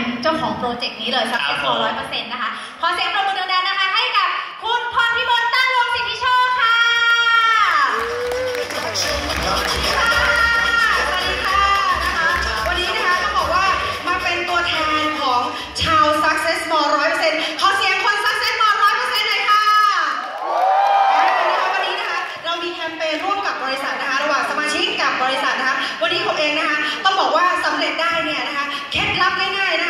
เป็นเจ้าของโปรเจกต์นี้เลยครั Success บผมร้อยเปอร์เซ็นต์นะคะ ขอเสียงปรบมือดังๆนะคะ ให้กับคุณพรพิมลตั้งวงศิริโชคค่ะค่ะสวัสดีค่ะนะคะวันนี้นะคะต้องบอกว่ามาเป็นตัวแทนของชาว Success More 100%ขอเสียงคน Success More 100%หน่อยค่ะอ่านะคะวันนี้นะคะเรามีแคมเปญร่วมกับบริษัทนะคะ ระหว่างสมาชิกกับบริษัทนะคะ วันนี้ผมเองนะคะต้องบอกว่าสำเร็จได้เนี่ยนะคะเคล็ดลับง่ายๆนะคะ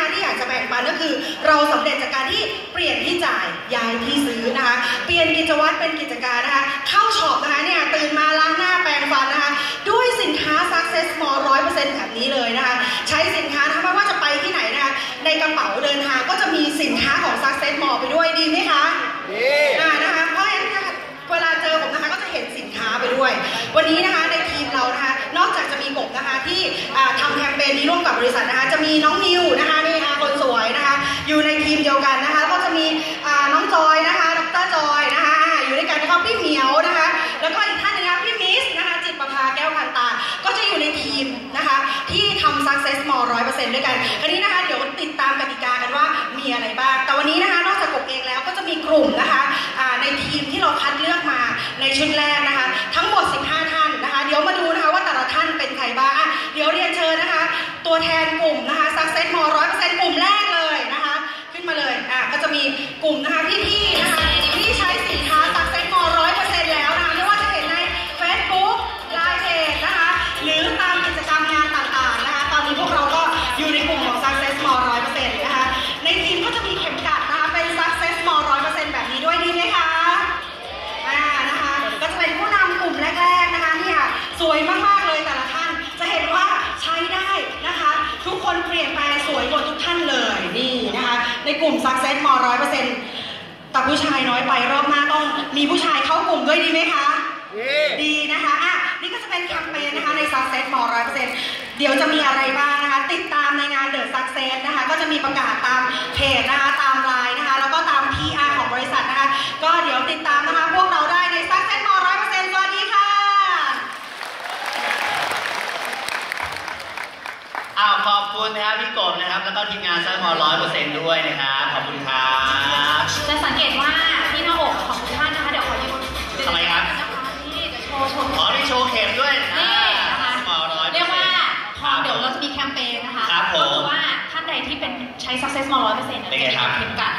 ที่อยากจะแบ่งปันก็คือ เราสำเร็จจากการที่เปลี่ยนที่จ่ายย้ายที่ซื้อนะคะ เปลี่ยนกิจวัตรเป็นกิจการนะคะ เข้าช็อปนะคะเนี่ยตื่นมาล้างหน้าแปรงฟันนะคะ ด้วยสินค้า Success More 100%แบบนี้เลยนะคะ ใช้สินค้านะคะไม่ว่าจะไปที่ไหนนะคะ ในกระเป๋าเดินทางก็จะมีสินค้าของ Success More ไปด้วยดีไหมคะอ่านะคะเพราะฉะนั้นนะคะเวลาเจอผมนะคะก็จะเห็นสินค้าไปด้วย วันนี้นะคะในทีมเรานะคะนอกจากจะมีกบนะคะที่อ่าทำแคมเปญนี้ร่วมกับบริษัทนะคะจะมีน้อง ที่ทำ success more 100%ด้วยกันอันนี้นะคะเดี๋ยวติดตามกติกากันว่ามีอะไรบ้าง แต่วันนี้นะคะนอกจากกบเองแล้วก็จะมีกลุ่มนะคะในทีมที่เราคัดเลือกมาในชุดแรกนะคะ ทั้งหมด 15 ท่านนะคะ เดี๋ยวมาดูนะคะว่าแต่ละท่านเป็นใครบ้างเดี๋ยวเรียนเชิญนะคะ ตัวแทน นะคะในกลุ่ม Success More 100%แต่ผู้ชายน้อยไปรอบหน้าต้องมีผู้ชายเข้ากลุ่มด้วยดีไหมคะ ดีนะคะอะนี่ก็จะเป็นแคมเปญนะคะใน Success More 100%เดี๋ยวจะมีอะไรบ้างนะคะ ติดตามในงาน The Success นะคะ ก็จะมีประกาศตามเพจนะคะ ตามไลน์นะคะ แล้วก็ตาม PR ของบริษัทนะคะ ก็เดี๋ยวติดตามนะคะ พวกเราได้ใน Success More 100%สวัสดีค่ะ อ้าว ขอบคุณนะครับพี่กบนะครับ แล้วก็ทีมงานซันมอร้อยเปอร์เซ็นต์ด้วยนะครับขอบคุณครับจะสังเกตว่าที่หน้าอกของทุกท่านนะคะเดี๋ยวขอยืนทำไมครับนะคะนี่เดี๋ยวโชว์โชว์อ๋อมีโชว์เข็มด้วยนี่นะคะซันมอร้อยเรียกว่าพอเดี๋ยวเราจะมีแคมเปญนะคะครับผมก็คือว่าท่านใดที่เป็นใช้ success more 100%เนี่ยเป็นไงครับเข็มกัด